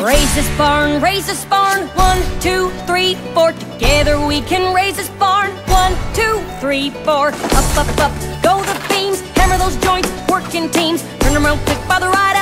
Raise this barn, raise this barn. One, two, three, four. Together we can raise this barn. One, two, three, four. Up, up, up. Go the beams. Hammer those joints. Working teams. Turn around quick by the ride.